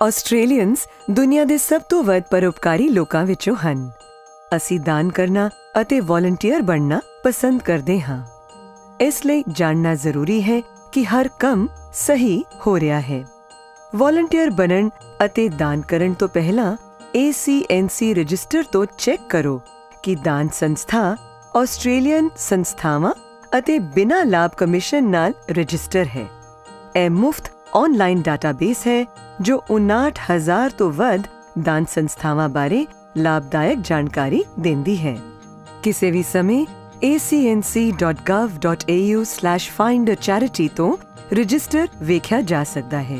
Australians ਦੁਨੀਆ ਦੇ ਸਭ ਤੋਂ ਵੱਧ ਪਰਉਪਕਾਰੀ ਲੋਕਾਂ ਵਿੱਚੋਂ ਹਨ ਅਸੀਂ ਦਾਨ ਕਰਨਾ ਅਤੇ ਵੋਲੰਟੀਅਰ ਬਣਨਾ ਪਸੰਦ ਕਰਦੇ ਹਾਂ ਇਸ ਲਈ ਜਾਣਨਾ ਜ਼ਰੂਰੀ ਹੈ ਕਿ ਹਰ ਕੰਮ ਸਹੀ ਹੋ ਰਿਹਾ ਹੈ ਵੋਲੰਟੀਅਰ ਬਣਨ ਅਤੇ ਦਾਨ ਕਰਨ ਤੋਂ ਪਹਿਲਾਂ ACNC ਰਜਿਸਟਰ ਤੋਂ ਚੈੱਕ ਕਰੋ ਕਿ ਦਾਨ ਸੰਸਥਾ ਆਸਟ੍ਰੇਲੀਅਨ ਸੰਸਥਾਵਾਂ ਅਤੇ ਬਿਨਾਂ ਲਾਭ ਕਮਿਸ਼ਨ ਨਾਲ ਰਜਿਸਟਰ ਹੈ ਇਹ ਮੁਫਤ ਆਨਲਾਈਨ ਡਾਟਾਬੇਸ ਹੈ ਜੋ 59000 ਤੋਂ ਵੱਧ ਦਾਨ ਸੰਸਥਾਵਾਂ ਬਾਰੇ ਲਾਭਦਾਇਕ ਜਾਣਕਾਰੀ ਦਿੰਦੀ ਹੈ ਕਿਸੇ ਵੀ ਸਮੇਂ acnc.gov.au/find a charity ਤੋਂ ਰਜਿਸਟਰ ਵੇਖਿਆ ਜਾ ਸਕਦਾ ਹੈ